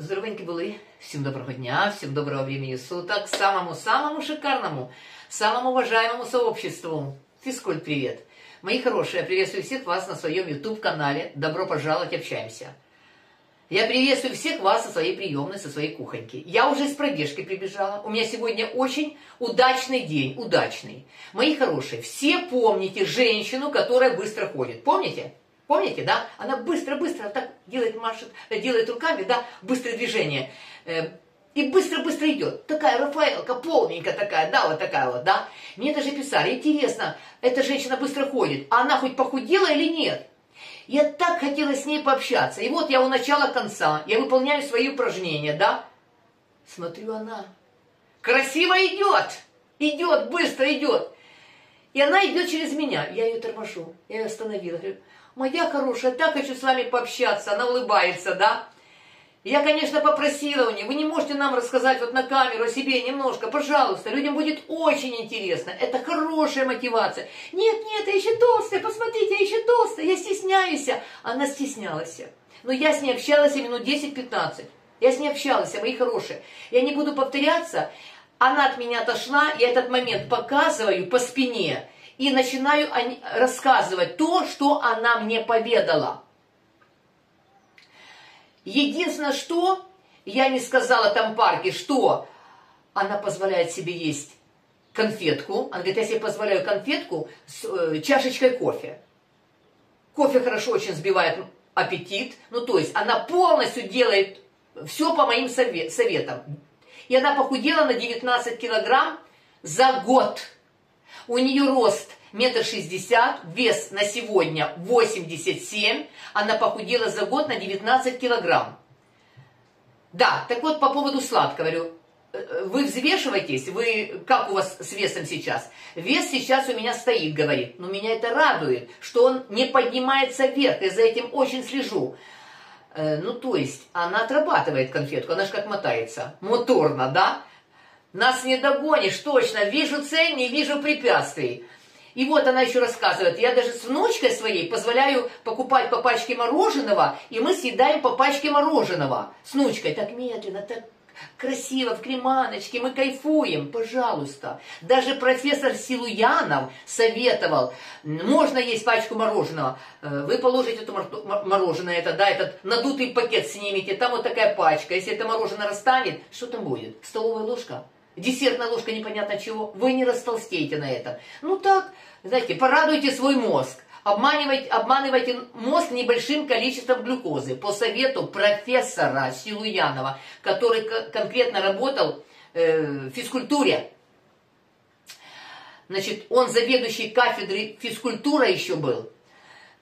Здоровенькі були. Всім доброго дня, всем доброго времени суток, самому-самому шикарному, самому уважаемому сообществу. Физкульт, привет. Мои хорошие, я приветствую всех вас на своем YouTube-канале. Добро пожаловать, общаемся. Я приветствую всех вас со своей приемной, со своей кухоньки. Я уже из пробежки прибежала. У меня сегодня очень удачный день, удачный. Мои хорошие, все помните женщину, которая быстро ходит. Помните? Помните, да? Она быстро-быстро так делает, машет, делает руками, да, быстрое движение. Э, и быстро-быстро идет. Такая Рафаэлка, полненькая такая, да, вот такая вот, да. Мне даже писали, интересно, эта женщина быстро ходит, а она хоть похудела или нет? Я так хотела с ней пообщаться. И вот я у начала конца, я выполняю свои упражнения, да. Смотрю, она красиво идет, идет, быстро идет. И она идет через меня. Я ее торможу, я ее остановила. Говорю, моя хорошая, так хочу с вами пообщаться. Она улыбается, да? Я, конечно, попросила у нее, вы не можете нам рассказать вот на камеру о себе немножко, пожалуйста, людям будет очень интересно, это хорошая мотивация. Нет, нет, я еще толстая, посмотрите, я еще толстая, я стесняюсь. Она стеснялась. Но я с ней общалась минут 10-15. Я с ней общалась, мои хорошие. Я не буду повторяться. Она от меня отошла, я этот момент показываю по спине и начинаю рассказывать то, что она мне поведала. Единственное, что я не сказала там парке, что она позволяет себе есть конфетку. Она говорит, я себе позволяю конфетку с э, чашечкой кофе. Кофе хорошо очень сбивает аппетит. Ну, то есть она полностью делает все по моим совет, советам. И она похудела на 19 килограмм за год. У нее рост метр шестьдесят, вес на сегодня 87, она похудела за год на 19 килограмм. Да, так вот по поводу сладкого, говорю, э, вы взвешиваетесь, вы, как у вас с весом сейчас? Вес сейчас у меня стоит, говорит, но меня это радует, что он не поднимается вверх, я за этим очень слежу. Э, ну, то есть, она отрабатывает конфетку, она же как мотается, моторно, да? Нас не догонишь, точно. Вижу цель, не вижу препятствий. И вот она еще рассказывает, я даже с внучкой своей позволяю покупать по пачке мороженого, и мы съедаем по пачке мороженого. С внучкой так медленно, так красиво, в креманочке, мы кайфуем, пожалуйста. Даже профессор Силуянов советовал, можно есть пачку мороженого, э, вы положите это мороженое, это, да, этот надутый пакет снимите, там вот такая пачка, если это мороженое расстанет, что там будет? Столовая ложка? Десертная ложка непонятно чего, вы не растолстеете на этом. Ну так, знаете, порадуйте свой мозг. Обманывайте, обманывайте мозг небольшим количеством глюкозы по совету профессора Силуянова, который конкретно работал э, в физкультуре. Значит, он заведующий кафедрой физкультура еще был.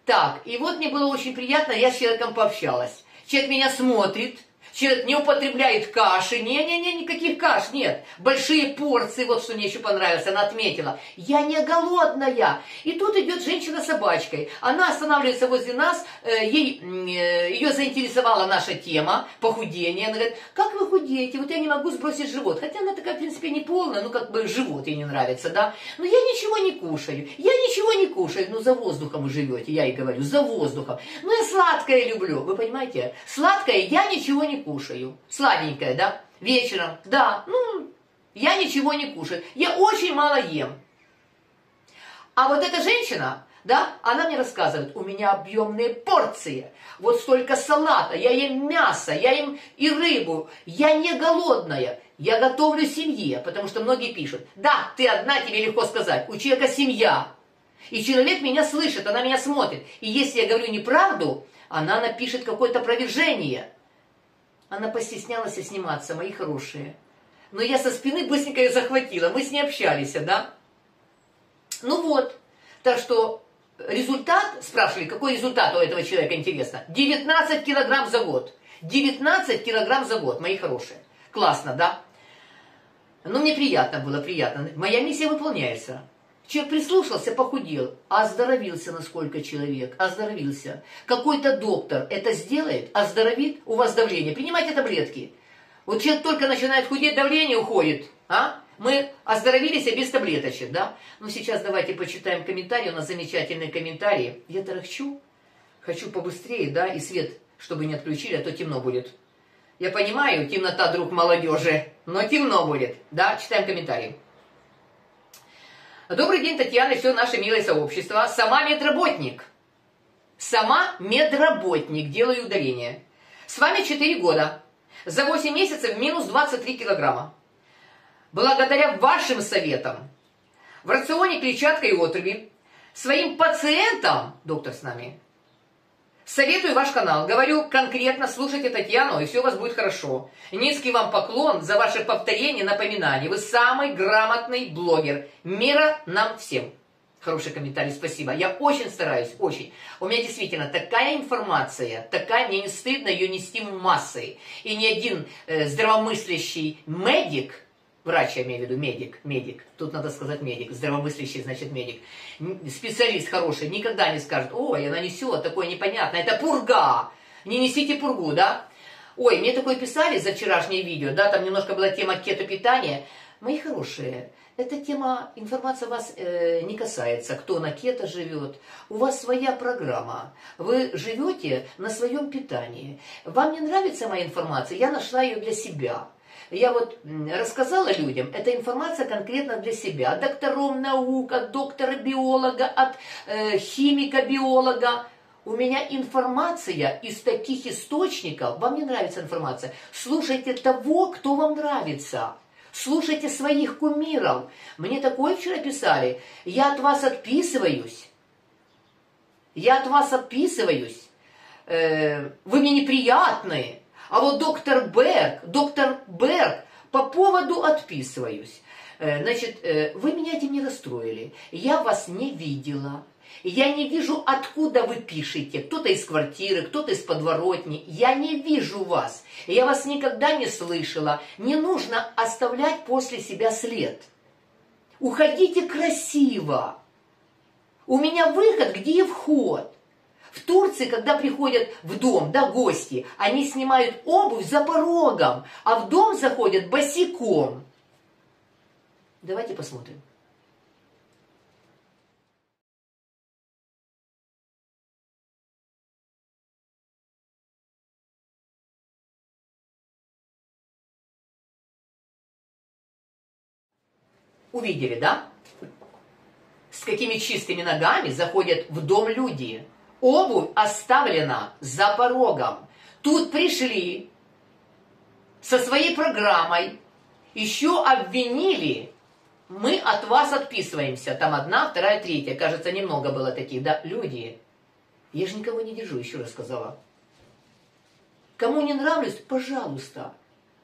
Так, и вот мне было очень приятно, я с человеком пообщалась. Человек меня смотрит, Человек не употребляет каши. Не-не-не, никаких каш нет. Большие порции, вот что мне еще понравилось, она отметила. Я не голодная. И тут идет женщина с собачкой. Она останавливается возле нас, э, ей, э, ее заинтересовала наша тема похудения. Она говорит, как вы худеете? Вот я не могу сбросить живот. Хотя она такая, в принципе, не полная, ну как бы живот ей не нравится, да. Но я ничего не кушаю. Я ничего не кушаю. Ну за воздухом вы живете, я ей говорю, за воздухом. Ну я сладкое люблю, вы понимаете? Сладкое я ничего не кушаю кушаю. Сладенькое, да? Вечером, да, ну, я ничего не кушаю. Я очень мало ем. А вот эта женщина, да, она мне рассказывает, у меня объемные порции, вот столько салата, я ем мясо, я ем и рыбу, я не голодная, я готовлю семье, потому что многие пишут, да, ты одна, тебе легко сказать, у человека семья, и человек меня слышит, она меня смотрит, и если я говорю неправду, она напишет какое-то опровержение – она постеснялась сниматься, мои хорошие. Но я со спины быстренько ее захватила. Мы с ней общались, да? Ну вот. Так что результат, спрашивали, какой результат у этого человека, интересно. 19 килограмм за год. 19 килограмм за год, мои хорошие. Классно, да? Ну, мне приятно было, приятно. Моя миссия выполняется. Человек прислушался, похудел, оздоровился на сколько человек, оздоровился. Какой-то доктор это сделает, оздоровит, у вас давление. Принимайте таблетки. Вот человек только начинает худеть, давление уходит. А? Мы оздоровились а без таблеточек, да? Ну, сейчас давайте почитаем комментарии. У нас замечательные комментарии. Я тарахчу. Хочу побыстрее, да, и свет, чтобы не отключили, а то темно будет. Я понимаю, темнота друг молодежи, но темно будет. Да, читаем комментарии. Добрый день, Татьяна, и все наше милое сообщество. Сама медработник. Сама медработник, делаю ударение. С вами 4 года. За 8 месяцев минус 23 килограмма. Благодаря вашим советам в рационе клетчатка и отруби своим пациентам, доктор с нами, Советую ваш канал. Говорю конкретно, слушайте Татьяну, и все у вас будет хорошо. Низкий вам поклон за ваше повторение, напоминание. Вы самый грамотный блогер. Мира нам всем. Хороший комментарий, спасибо. Я очень стараюсь, очень. У меня действительно такая информация, такая, мне не стыдно ее нести в массы. И ни один э, здравомыслящий медик, врач, я имею в виду, медик, медик, тут надо сказать медик, здравомыслящий, значит медик, специалист хороший, никогда не скажет, ой, она несет такое непонятное, это пурга, не несите пургу, да? Ой, мне такое писали за вчерашнее видео, да, там немножко была тема кето-питания. Мои хорошие, эта тема, информация вас э, не касается, кто на кето живет. У вас своя программа. Вы живете на своем питании. Вам не нравится моя информация? Я нашла ее для себя. Я вот рассказала людям, эта информация конкретно для себя. От докторов наук, от доктора-биолога, от э, химика-биолога. У меня информация из таких источников. Вам не нравится информация? Слушайте того, кто вам нравится. Слушайте своих кумиров. Мне такое вчера писали. Я от вас отписываюсь. Я от вас отписываюсь. Э, вы мне неприятные. А вот доктор Берг, доктор Берг, по поводу отписываюсь. Э, значит, э, вы меня этим не расстроили. Я вас не видела. Я не вижу, откуда вы пишете. Кто-то из квартиры, кто-то из подворотни. Я не вижу вас. Я вас никогда не слышала. Не нужно оставлять после себя след. Уходите красиво. У меня выход, где вход. В Турции, когда приходят в дом, да, гости, они снимают обувь за порогом, а в дом заходят босиком. Давайте посмотрим. Увидели, да? С какими чистыми ногами заходят в дом люди. Обувь оставлена за порогом. Тут пришли со своей программой, еще обвинили, мы от вас отписываемся. Там одна, вторая, третья. Кажется, немного было таких, да, люди. Я же никого не держу, еще раз сказала. Кому не нравлюсь, пожалуйста,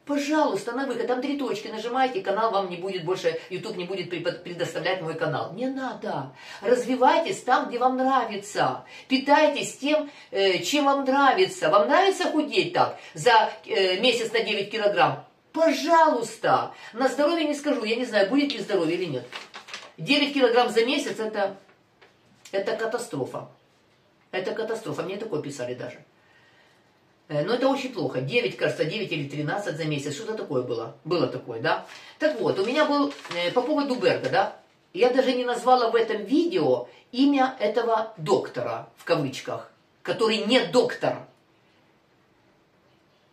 Пожалуйста, на выход, там три точки, нажимайте, канал вам не будет больше, YouTube не будет предоставлять мой канал. Не надо. Развивайтесь там, где вам нравится. Питайтесь тем, э, чем вам нравится. Вам нравится худеть так за э, месяц на 9 килограмм? Пожалуйста. На здоровье не скажу, я не знаю, будет ли здоровье или нет. 9 килограмм за месяц это, это катастрофа. Это катастрофа. Мне такое писали даже. Э, но это очень плохо. 9, кажется, 9 или 13 за месяц. Что-то такое было. Было такое, да? Так вот, у меня был э, по поводу Берга, да? Я даже не назвала в этом видео имя этого доктора, в кавычках, который не доктор.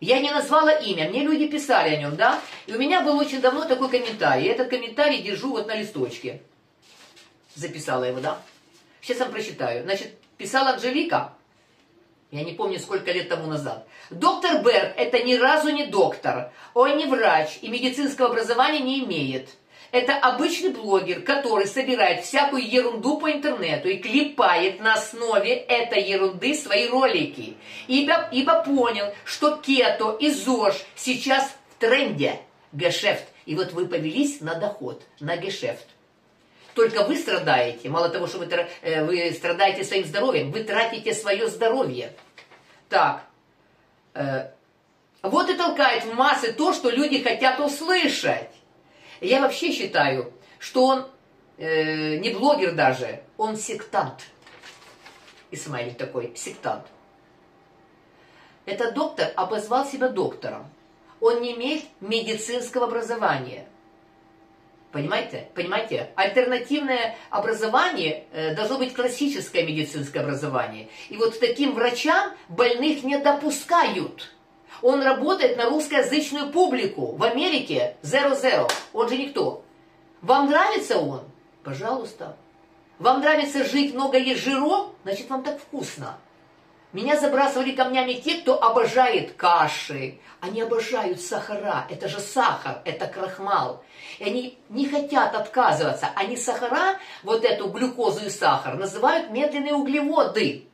Я не назвала имя, мне люди писали о нем, да? И у меня был очень давно такой комментарий. Этот комментарий держу вот на листочке. Записала его, да? Сейчас вам прочитаю. Значит, писала Анжелика, я не помню, сколько лет тому назад. Доктор Берг – это ни разу не доктор. Он не врач и медицинского образования не имеет. Это обычный блогер, который собирает всякую ерунду по интернету и клепает на основе этой ерунды свои ролики. Ибо, ибо понял, что кето и ЗОЖ сейчас в тренде. Гешефт. И вот вы повелись на доход, на гешефт. Только вы страдаете. Мало того, что вы, э, вы страдаете своим здоровьем, вы тратите свое здоровье. Так. Э, вот и толкает в массы то, что люди хотят услышать. Я вообще считаю, что он э, не блогер даже, он сектант. Исмаиль такой, сектант. Этот доктор обозвал себя доктором. Он не имеет медицинского образования. Понимаете? Понимаете? Альтернативное образование э, должно быть классическое медицинское образование. И вот таким врачам больных не допускают. Он работает на русскоязычную публику. В Америке Zero Zero. Он же никто. Вам нравится он? Пожалуйста. Вам нравится жить много есть жиров? Значит, вам так вкусно. Меня забрасывали камнями те, кто обожает каши. Они обожают сахара. Это же сахар, это крахмал. И они не хотят отказываться. Они сахара, вот эту глюкозу и сахар, называют медленные углеводы.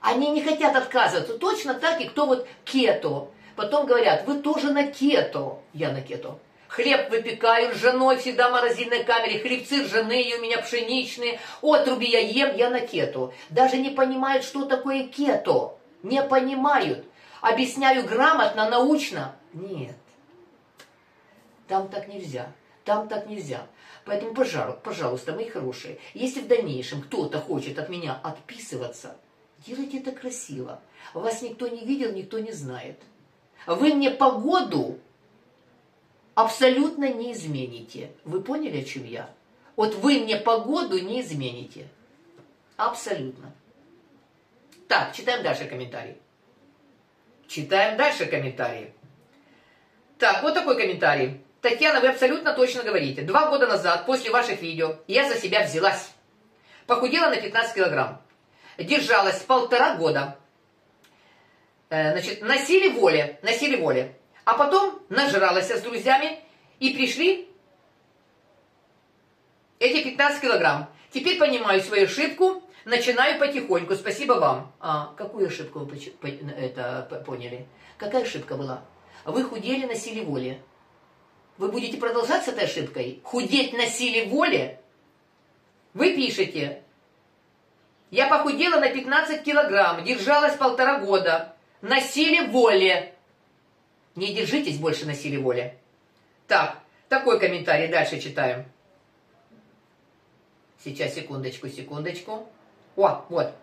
Они не хотят отказываться. Точно так и кто вот кето. Потом говорят, вы тоже на кето. Я на кето. Хлеб выпекаю ржаной, всегда в морозильной камере. Хлебцы ржаные у меня пшеничные. Отруби я ем, я на кету. Даже не понимают, что такое кето. Не понимают. Объясняю грамотно, научно. Нет. Там так нельзя. Там так нельзя. Поэтому, пожалуйста, мои хорошие, если в дальнейшем кто-то хочет от меня отписываться, делайте это красиво. Вас никто не видел, никто не знает. Вы мне погоду абсолютно не измените. Вы поняли, о чем я? Вот вы мне погоду не измените. Абсолютно. Так, читаем дальше комментарий. Читаем дальше комментарии. Так, вот такой комментарий. Татьяна, вы абсолютно точно говорите. Два года назад, после ваших видео, я за себя взялась. Похудела на 15 килограмм. Держалась полтора года. Э, значит, на силе воли, на силе воли. А потом нажралась с друзьями и пришли эти 15 килограмм. Теперь понимаю свою ошибку, начинаю потихоньку. Спасибо вам. А какую ошибку вы это поняли? Какая ошибка была? Вы худели на силе воли. Вы будете продолжать с этой ошибкой? Худеть на силе воли? Вы пишете, я похудела на 15 килограмм, держалась полтора года на силе воли. Не держитесь больше на силе воли. Так, такой комментарий дальше читаем. Сейчас, секундочку, секундочку. О, вот.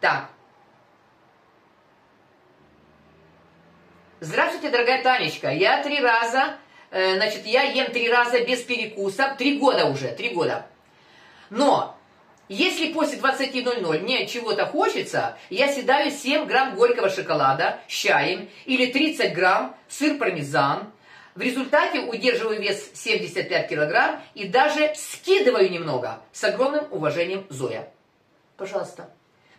Так. Здравствуйте, дорогая Танечка. Я три раза, э, значит, я ем три раза без перекуса. Три года уже, три года. Но если после 20.00 мне чего-то хочется, я съедаю 7 грамм горького шоколада с чаем или 30 грамм сыр пармезан. В результате удерживаю вес 75 килограмм и даже скидываю немного. С огромным уважением Зоя. Пожалуйста.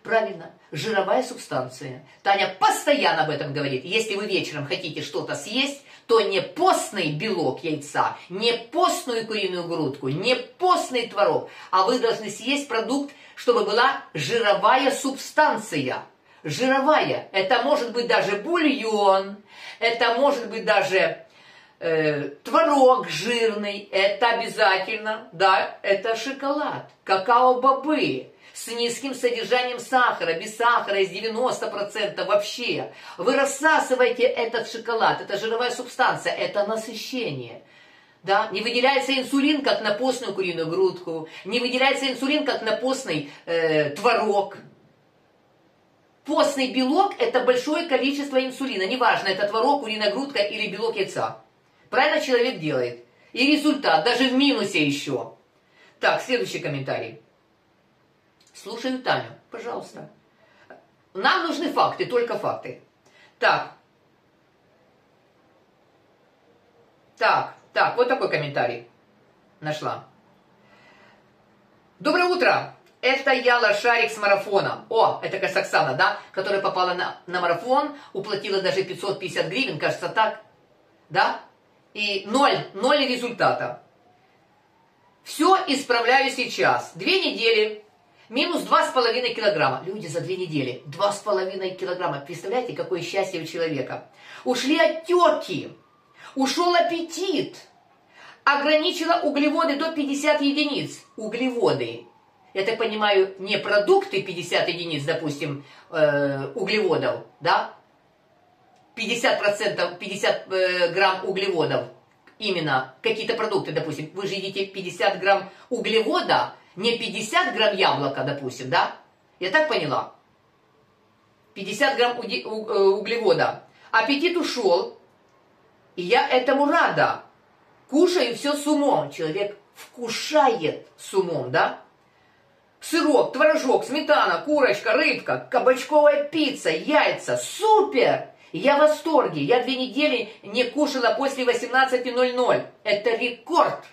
Правильно, жировая субстанция. Таня постоянно об этом говорит. Если вы вечером хотите что-то съесть, то не постный белок яйца, не постную куриную грудку, не постный творог, а вы должны съесть продукт, чтобы была жировая субстанция. Жировая. Это может быть даже бульон, это может быть даже э, творог жирный, это обязательно, да, это шоколад, какао-бобы, с низким содержанием сахара, без сахара, из 90% вообще. Вы рассасываете этот шоколад, это жировая субстанция, это насыщение. Да? Не выделяется инсулин, как на постную куриную грудку, не выделяется инсулин, как на постный э, творог. Постный белок – это большое количество инсулина, неважно, это творог, куриная грудка или белок яйца. Правильно человек делает. И результат, даже в минусе еще. Так, следующий комментарий. Слушаю Таню, пожалуйста. Нам нужны факты, только факты. Так. Так, так, вот такой комментарий нашла. Доброе утро! Это я лошарик с марафона. О, это Казахстана, да? Которая попала на, на марафон, уплатила даже 550 гривен, кажется так. Да? И ноль, ноль результата. Все исправляю сейчас. Две недели Минус 2,5 килограмма. Люди за две недели. 2,5 килограмма. Представляете, какое счастье у человека. Ушли отеки. Ушел аппетит. Ограничила углеводы до 50 единиц. Углеводы. Я так понимаю, не продукты 50 единиц, допустим, э, углеводов, да? 50%, 50 э, грамм углеводов. Именно какие-то продукты, допустим. Вы же едите 50 грамм углевода, не 50 грамм яблока, допустим, да? Я так поняла? 50 грамм э, углевода. Аппетит ушел, и я этому рада. Кушаю все с умом. Человек вкушает с умом, да? Сырок, творожок, сметана, курочка, рыбка, кабачковая пицца, яйца. Супер! Я в восторге. Я две недели не кушала после 18.00. Это рекорд.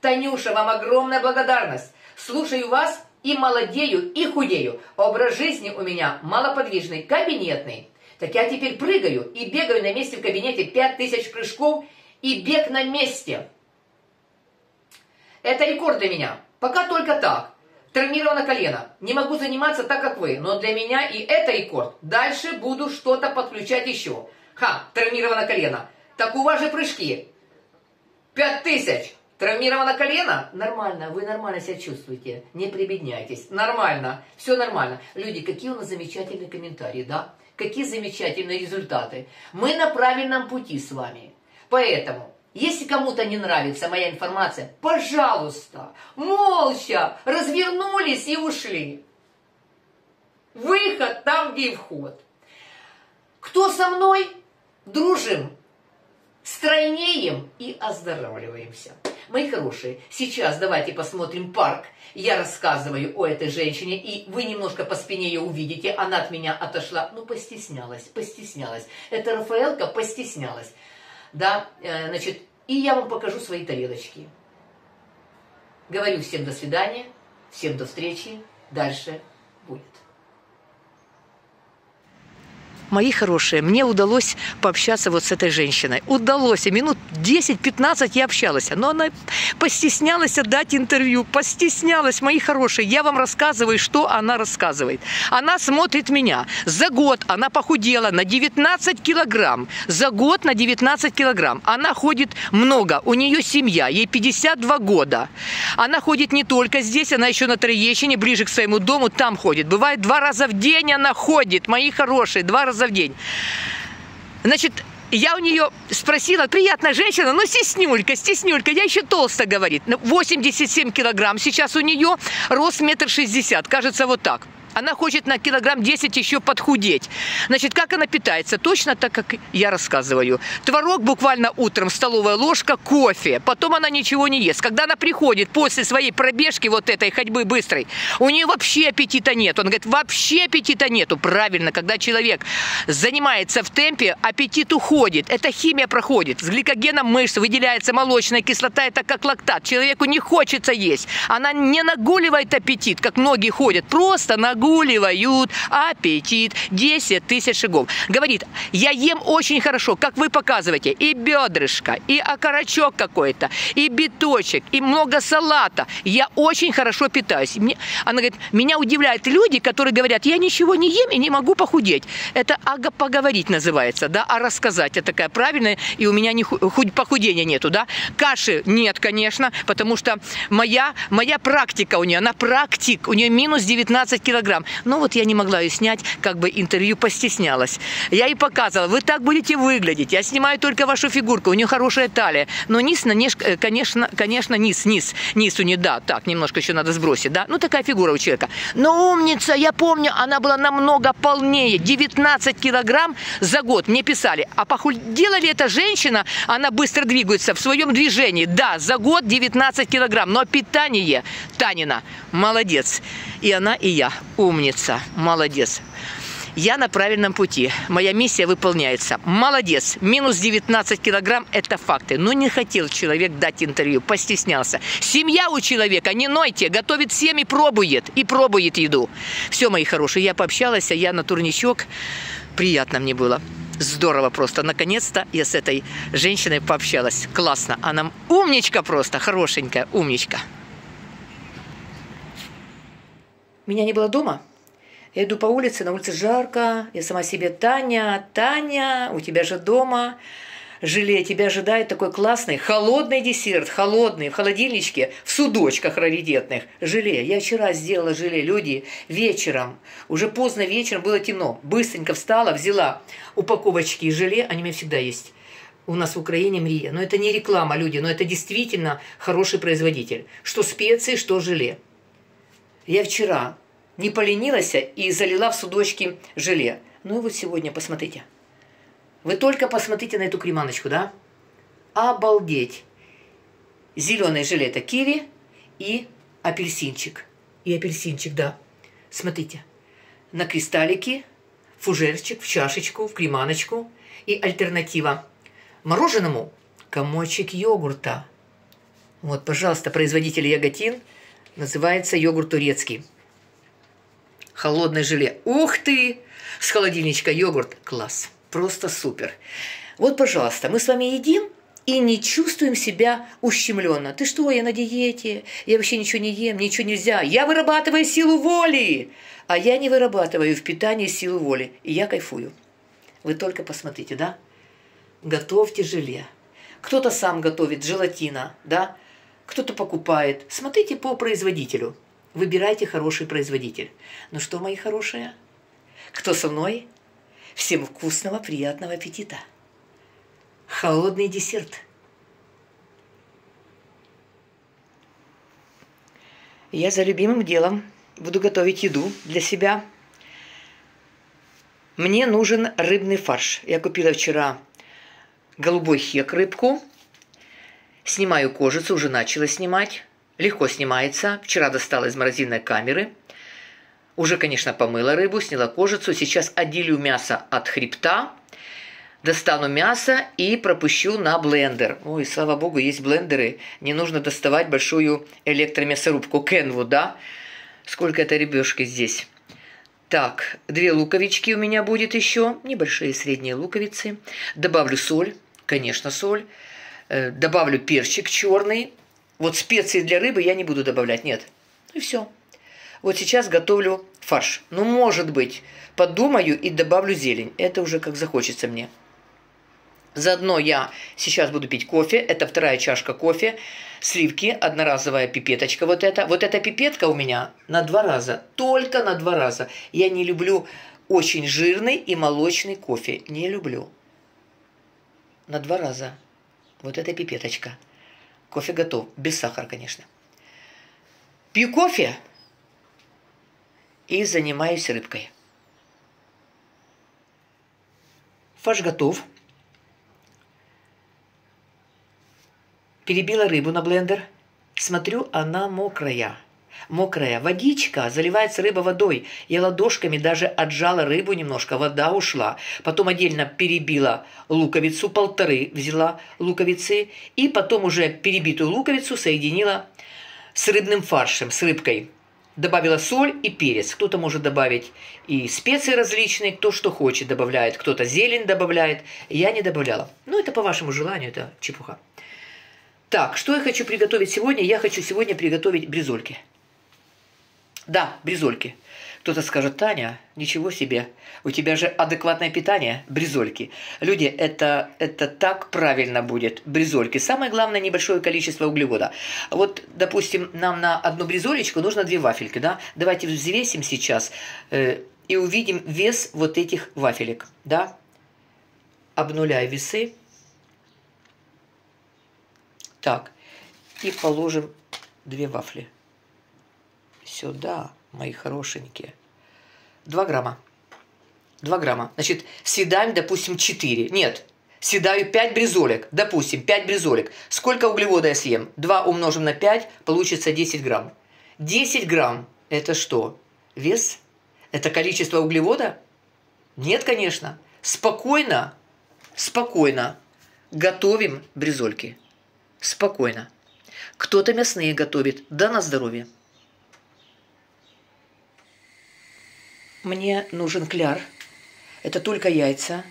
Танюша, вам огромная благодарность. Слушаю вас и молодею, и худею. Образ жизни у меня малоподвижный, кабинетный. Так я теперь прыгаю и бегаю на месте в кабинете 5000 прыжков и бег на месте. Это рекорд для меня. Пока только так. Травмировано колено. Не могу заниматься так, как вы, но для меня и это рекорд. Дальше буду что-то подключать еще. Ха, травмировано колено. Так у вас же прыжки. Пять тысяч. Травмировано колено? Нормально, вы нормально себя чувствуете. Не прибедняйтесь. Нормально. Все нормально. Люди, какие у нас замечательные комментарии, да? Какие замечательные результаты. Мы на правильном пути с вами. Поэтому если кому-то не нравится моя информация, пожалуйста, молча развернулись и ушли. Выход там, где и вход. Кто со мной? Дружим, стройнеем и оздоравливаемся. Мои хорошие, сейчас давайте посмотрим парк. Я рассказываю о этой женщине, и вы немножко по спине ее увидите. Она от меня отошла. Ну, постеснялась, постеснялась. Это Рафаэлка постеснялась да, э, значит, и я вам покажу свои тарелочки. Говорю всем до свидания, всем до встречи, дальше будет. Мои хорошие, мне удалось пообщаться вот с этой женщиной. Удалось. И минут 10-15 я общалась. Но она постеснялась дать интервью. Постеснялась, мои хорошие. Я вам рассказываю, что она рассказывает. Она смотрит меня. За год она похудела на 19 килограмм. За год на 19 килограмм. Она ходит много. У нее семья. Ей 52 года. Она ходит не только здесь, она еще на Троещине, ближе к своему дому, там ходит. Бывает два раза в день она ходит, мои хорошие, два раза в день. Значит, я у нее спросила, приятная женщина, но стеснюлька, стеснюлька, я еще толсто, говорит. 87 килограмм сейчас у нее, рост метр шестьдесят, кажется, вот так. Она хочет на килограмм 10 еще подхудеть. Значит, как она питается? Точно так, как я рассказываю. Творог буквально утром, столовая ложка, кофе. Потом она ничего не ест. Когда она приходит после своей пробежки вот этой ходьбы быстрой, у нее вообще аппетита нет. Он говорит, вообще аппетита нету. Правильно, когда человек занимается в темпе, аппетит уходит. Это химия проходит. С гликогеном мышц выделяется молочная кислота, это как лактат. Человеку не хочется есть. Она не нагуливает аппетит, как многие ходят. Просто на прогуливают аппетит 10 тысяч шагов. Говорит, я ем очень хорошо, как вы показываете, и бедрышко, и окорочок какой-то, и биточек, и много салата. Я очень хорошо питаюсь. Мне, она говорит, меня удивляют люди, которые говорят, я ничего не ем и не могу похудеть. Это ага поговорить называется, да, а рассказать. Это такая правильная, и у меня не худ, похудения нету, да. Каши нет, конечно, потому что моя, моя практика у нее, она практик, у нее минус 19 килограмм килограмм. Ну вот я не могла ее снять, как бы интервью постеснялась. Я ей показывала, вы так будете выглядеть. Я снимаю только вашу фигурку, у нее хорошая талия. Но низ, э, конечно, конечно, низ, низ, низ у нее, да, так, немножко еще надо сбросить, да. Ну такая фигура у человека. Но умница, я помню, она была намного полнее, 19 килограмм за год. Мне писали, а похудела ли эта женщина, она быстро двигается в своем движении. Да, за год 19 килограмм, но питание Танина, молодец. И она, и я Умница, молодец. Я на правильном пути. Моя миссия выполняется. Молодец. Минус 19 килограмм – это факты. Но не хотел человек дать интервью, постеснялся. Семья у человека, не нойте, готовит семьи, пробует. И пробует еду. Все, мои хорошие, я пообщалась, я на турничок. Приятно мне было. Здорово просто. Наконец-то я с этой женщиной пообщалась. Классно. Она умничка просто, хорошенькая, умничка. Меня не было дома. Я иду по улице, на улице жарко. Я сама себе, Таня, Таня, у тебя же дома желе, тебя ожидает такой классный холодный десерт, холодный, в холодильничке, в судочках раритетных. Желе. Я вчера сделала желе, люди, вечером, уже поздно вечером, было темно. Быстренько встала, взяла упаковочки желе, они у меня всегда есть. У нас в Украине Мрия. Но это не реклама, люди, но это действительно хороший производитель. Что специи, что желе. Я вчера не поленилась и залила в судочки желе. Ну и вот сегодня, посмотрите. Вы только посмотрите на эту креманочку, да? Обалдеть! Зеленое желе это киви и апельсинчик. И апельсинчик, да. Смотрите. На кристаллики фужерчик, в чашечку, в креманочку. И альтернатива мороженому – комочек йогурта. Вот, пожалуйста, производитель Яготин. Называется йогурт турецкий. Холодное желе. Ух ты! С холодильничка йогурт. Класс. Просто супер. Вот, пожалуйста, мы с вами едим и не чувствуем себя ущемленно. Ты что, я на диете, я вообще ничего не ем, ничего нельзя. Я вырабатываю силу воли, а я не вырабатываю в питании силу воли, и я кайфую. Вы только посмотрите, да? Готовьте желе. Кто-то сам готовит желатина, да? Кто-то покупает. Смотрите по производителю. Выбирайте хороший производитель. Ну что, мои хорошие? Кто со мной? Всем вкусного, приятного аппетита. Холодный десерт. Я за любимым делом буду готовить еду для себя. Мне нужен рыбный фарш. Я купила вчера голубой хек рыбку. Снимаю кожицу, уже начала снимать. Легко снимается. Вчера достала из морозильной камеры. Уже, конечно, помыла рыбу, сняла кожицу. Сейчас отделю мясо от хребта достану мясо и пропущу на блендер. Ой, слава богу, есть блендеры. Не нужно доставать большую электромясорубку Кенву, да? Сколько это ребешки здесь? Так, две луковички у меня будет еще, небольшие средние луковицы. Добавлю соль, конечно, соль. Э, добавлю перчик черный. Вот специи для рыбы я не буду добавлять, нет. И все. Вот сейчас готовлю фарш. Ну, может быть, подумаю и добавлю зелень. Это уже как захочется мне. Заодно я сейчас буду пить кофе. Это вторая чашка кофе. Сливки, одноразовая пипеточка вот эта. Вот эта пипетка у меня на два раза. Только на два раза. Я не люблю очень жирный и молочный кофе. Не люблю. На два раза. Вот эта пипеточка. Кофе готов. Без сахара, конечно. Пью кофе и занимаюсь рыбкой. Фарш готов. Перебила рыбу на блендер. Смотрю, она мокрая. Мокрая. Водичка. Заливается рыба водой. Я ладошками даже отжала рыбу немножко. Вода ушла. Потом отдельно перебила луковицу. Полторы взяла луковицы. И потом уже перебитую луковицу соединила с рыбным фаршем, с рыбкой. Добавила соль и перец. Кто-то может добавить и специи различные, кто что хочет добавляет. Кто-то зелень добавляет. Я не добавляла. Ну, это по вашему желанию, это чепуха. Так, что я хочу приготовить сегодня? Я хочу сегодня приготовить бризольки. Да, бризольки. Кто-то скажет, Таня, ничего себе, у тебя же адекватное питание, бризольки. Люди, это, это так правильно будет, бризольки. Самое главное, небольшое количество углевода. Вот, допустим, нам на одну бризолечку нужно две вафельки, да? Давайте взвесим сейчас э, и увидим вес вот этих вафелек, да? Обнуляю весы. Так, и положим две вафли. Сюда, мои хорошенькие. Два грамма. Два грамма. Значит, съедаем, допустим, 4. Нет, съедаю 5 бризолек. Допустим, 5 бризолек. Сколько углевода я съем? 2 умножим на 5, получится 10 грамм. 10 грамм – это что? Вес? Это количество углевода? Нет, конечно. Спокойно, спокойно готовим бризольки спокойно. Кто-то мясные готовит, да на здоровье. Мне нужен кляр. Это только яйца.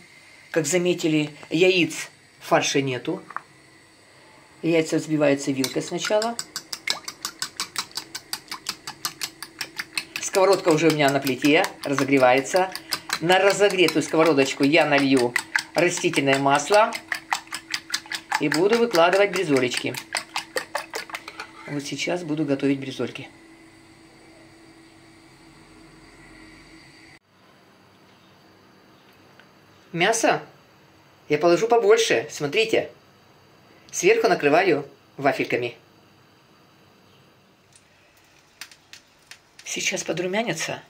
Как заметили, яиц фарша нету. Яйца взбиваются вилкой сначала. Сковородка уже у меня на плите, разогревается. На разогретую сковородочку я налью растительное масло и буду выкладывать бризолечки. Вот сейчас буду готовить бризольки. Мясо я положу побольше, смотрите. Сверху накрываю вафельками. Сейчас подрумянится.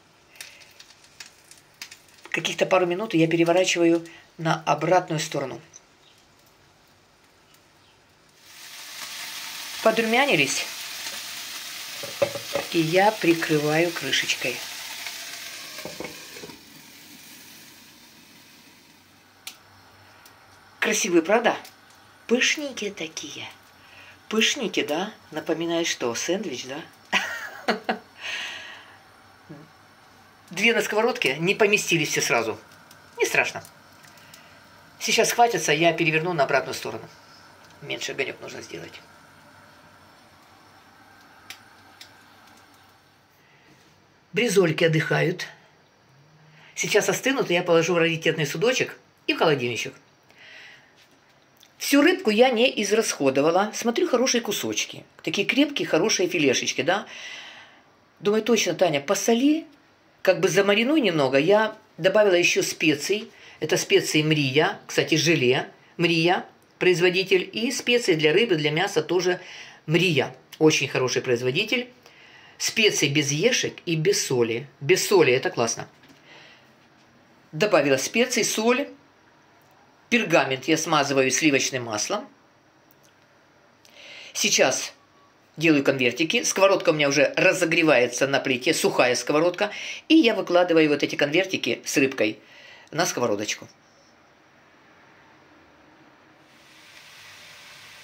Каких-то пару минут я переворачиваю на обратную сторону. подрумянились. И я прикрываю крышечкой. Красивые, правда? Пышненькие такие. Пышненькие, да? Напоминает что? Сэндвич, да? Две на сковородке не поместились все сразу. Не страшно. Сейчас хватится, я переверну на обратную сторону. Меньше огонек нужно сделать. Бризольки отдыхают. Сейчас остынут, и я положу в раритетный судочек и в холодильничек. Всю рыбку я не израсходовала. Смотрю, хорошие кусочки. Такие крепкие, хорошие филешечки, да. Думаю, точно, Таня, посоли, как бы замаринуй немного. Я добавила еще специй. Это специи мрия, кстати, желе мрия, производитель. И специи для рыбы, для мяса тоже мрия. Очень хороший производитель. Специи без ешек и без соли. Без соли, это классно. Добавила специи, соль. Пергамент я смазываю сливочным маслом. Сейчас делаю конвертики. Сковородка у меня уже разогревается на плите, сухая сковородка. И я выкладываю вот эти конвертики с рыбкой на сковородочку.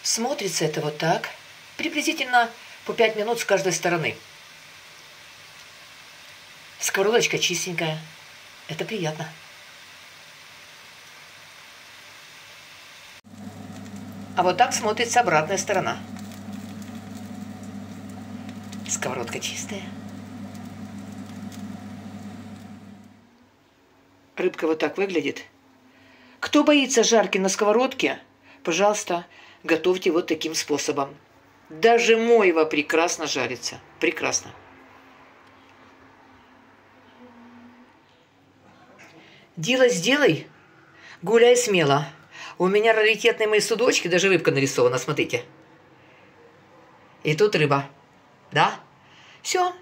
Смотрится это вот так. Приблизительно по 5 минут с каждой стороны. Сковородочка чистенькая. Это приятно. А вот так смотрится обратная сторона. Сковородка чистая. Рыбка вот так выглядит. Кто боится жарки на сковородке, пожалуйста, готовьте вот таким способом. Даже мойва прекрасно жарится. Прекрасно. Дело сделай, гуляй смело. У меня раритетные мои судочки, даже рыбка нарисована, смотрите. И тут рыба. Да? Все.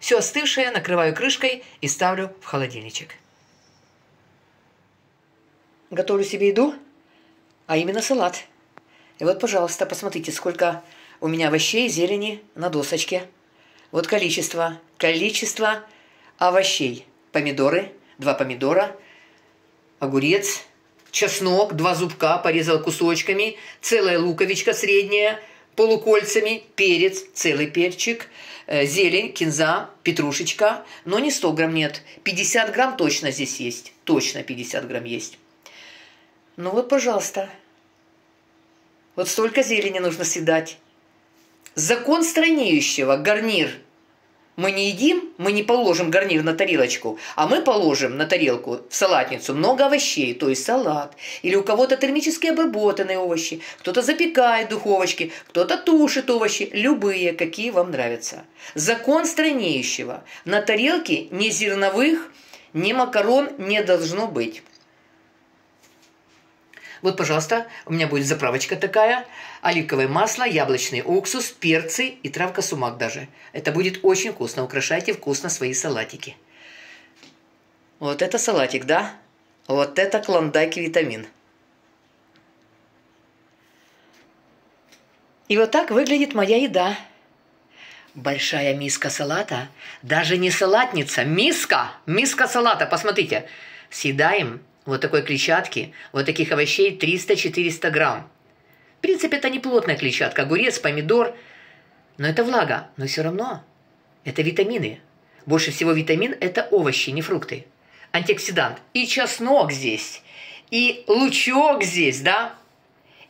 Все остывшее накрываю крышкой и ставлю в холодильничек. Готовлю себе еду, а именно салат. И вот, пожалуйста, посмотрите, сколько у меня овощей, зелени на досочке. Вот количество, количество овощей. Помидоры, два помидора, огурец, чеснок, два зубка, порезал кусочками, целая луковичка средняя, полукольцами, перец, целый перчик, э, зелень, кинза, петрушечка, но не 100 грамм нет, 50 грамм точно здесь есть, точно 50 грамм есть. Ну вот, пожалуйста, вот столько зелени нужно съедать. Закон странеющего, гарнир – мы не едим, мы не положим гарнир на тарелочку, а мы положим на тарелку в салатницу много овощей, то есть салат. Или у кого-то термически обработанные овощи, кто-то запекает духовочки, кто-то тушит овощи, любые, какие вам нравятся. Закон странеющего. На тарелке ни зерновых, ни макарон не должно быть. Вот, пожалуйста, у меня будет заправочка такая. Оливковое масло, яблочный уксус, перцы и травка сумак даже. Это будет очень вкусно. Украшайте вкусно свои салатики. Вот это салатик, да? Вот это клондайк витамин. И вот так выглядит моя еда. Большая миска салата. Даже не салатница, миска. Миска салата, посмотрите. Съедаем вот такой клетчатки, вот таких овощей 300-400 грамм. В принципе, это не плотная клетчатка, огурец, помидор. Но это влага, но все равно. Это витамины. Больше всего витамин – это овощи, не фрукты. Антиоксидант. И чеснок здесь, и лучок здесь, да?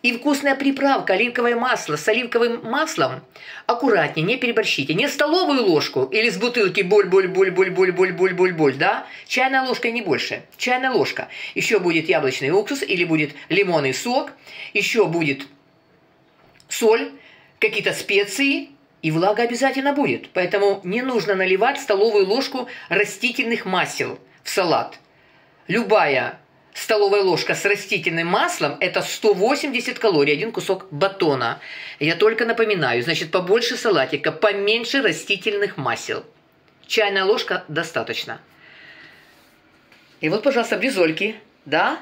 И вкусная приправка, оливковое масло с оливковым маслом. Аккуратнее, не переборщите. Не столовую ложку или с бутылки боль-боль-боль-боль-боль-боль-боль-боль, да? Чайная ложка не больше. Чайная ложка. Еще будет яблочный уксус или будет лимонный сок. Еще будет соль, какие-то специи, и влага обязательно будет. Поэтому не нужно наливать столовую ложку растительных масел в салат. Любая столовая ложка с растительным маслом – это 180 калорий, один кусок батона. Я только напоминаю, значит, побольше салатика, поменьше растительных масел. Чайная ложка достаточно. И вот, пожалуйста, бризольки, да?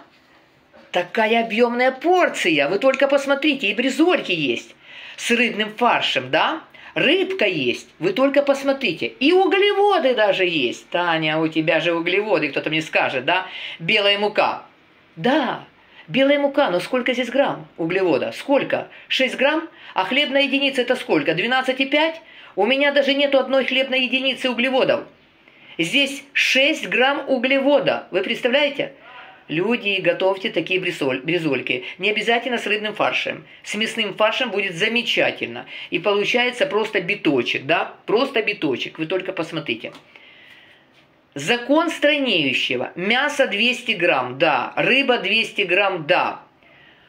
Такая объемная порция, вы только посмотрите, и бризольки есть с рыбным фаршем, да? Рыбка есть, вы только посмотрите. И углеводы даже есть. Таня, у тебя же углеводы, кто-то мне скажет, да? Белая мука. Да, Белая мука, но сколько здесь грамм углевода? Сколько? 6 грамм? А хлебная единица это сколько? 12,5? У меня даже нету одной хлебной единицы углеводов. Здесь 6 грамм углевода. Вы представляете? Люди, готовьте такие бризоль, бризольки. Не обязательно с рыбным фаршем. С мясным фаршем будет замечательно. И получается просто биточек, да? Просто биточек. Вы только посмотрите. Закон странеющего. Мясо 200 грамм, да. Рыба 200 грамм, да.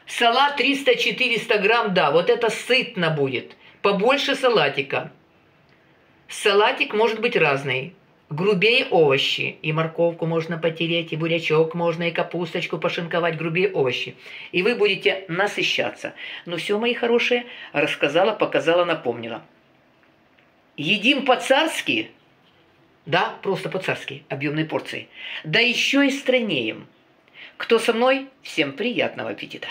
Салат 300-400 грамм, да. Вот это сытно будет. Побольше салатика. Салатик может быть разный. Грубее овощи. И морковку можно потереть, и бурячок можно, и капусточку пошинковать, грубее овощи. И вы будете насыщаться. Ну все, мои хорошие, рассказала, показала, напомнила. Едим по-царски, да, просто по-царски, объемной порции. Да еще и странеем. Кто со мной, всем приятного аппетита.